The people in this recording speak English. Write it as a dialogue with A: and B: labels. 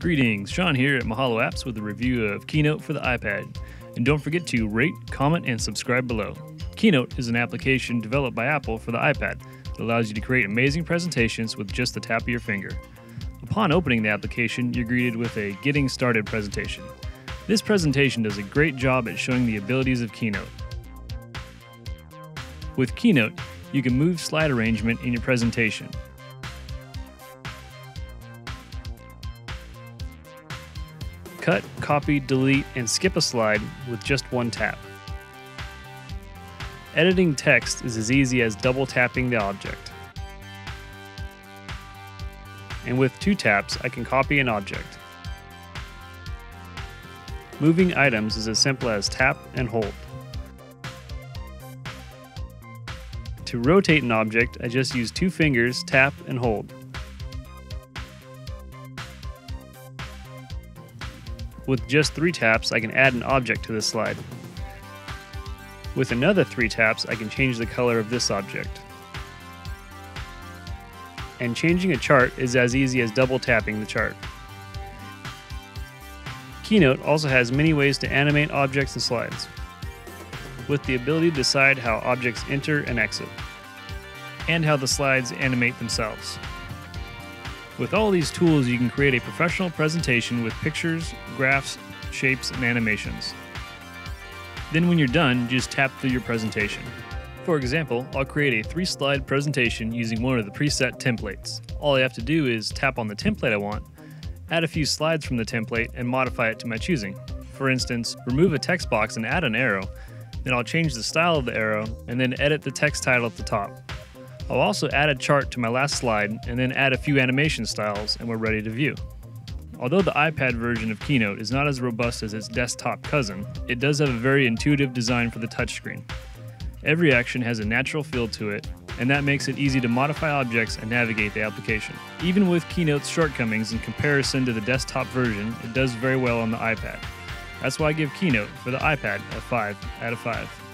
A: Greetings, Sean here at Mahalo Apps with a review of Keynote for the iPad. And don't forget to rate, comment, and subscribe below. Keynote is an application developed by Apple for the iPad that allows you to create amazing presentations with just the tap of your finger. Upon opening the application, you're greeted with a Getting Started presentation. This presentation does a great job at showing the abilities of Keynote. With Keynote, you can move slide arrangement in your presentation. Cut, copy, delete, and skip a slide with just one tap. Editing text is as easy as double tapping the object. And with two taps, I can copy an object. Moving items is as simple as tap and hold. To rotate an object, I just use two fingers, tap, and hold. With just three taps, I can add an object to the slide. With another three taps, I can change the color of this object. And changing a chart is as easy as double tapping the chart. Keynote also has many ways to animate objects and slides, with the ability to decide how objects enter and exit, and how the slides animate themselves. With all these tools, you can create a professional presentation with pictures, graphs, shapes, and animations. Then when you're done, just tap through your presentation. For example, I'll create a three slide presentation using one of the preset templates. All I have to do is tap on the template I want, add a few slides from the template, and modify it to my choosing. For instance, remove a text box and add an arrow, then I'll change the style of the arrow, and then edit the text title at the top. I'll also add a chart to my last slide and then add a few animation styles and we're ready to view. Although the iPad version of Keynote is not as robust as its desktop cousin, it does have a very intuitive design for the touchscreen. Every action has a natural feel to it, and that makes it easy to modify objects and navigate the application. Even with Keynote's shortcomings in comparison to the desktop version, it does very well on the iPad. That's why I give Keynote for the iPad a 5 out of 5.